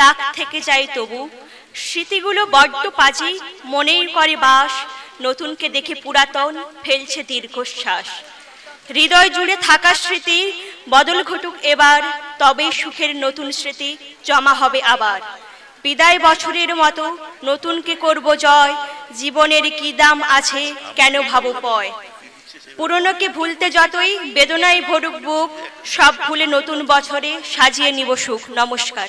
তাক থেকে যায় তবু। স্মৃতিগুলো বড্ড পাজি, মনেই করে বাস। নতুনকে দেখে পুরাতন ফেলছে দীর্ঘশ্বাস। হৃদয় জুড়ে থাকা স্মৃতি বদল ঘটুক এবার তবেই সুখের নতুন স্মৃতি জমা হবে আবার। বিদায় বছরের মতো নতুনকে করব জয়, জীবনের কি দাম আছে কেন ভাবো পয়? পুরনোকে ভুলতে যতই বেদনায় ভরুক বুক, সব ভুলে নতুন বছরে সাজিয়ে নিব সুখ, নমস্কার।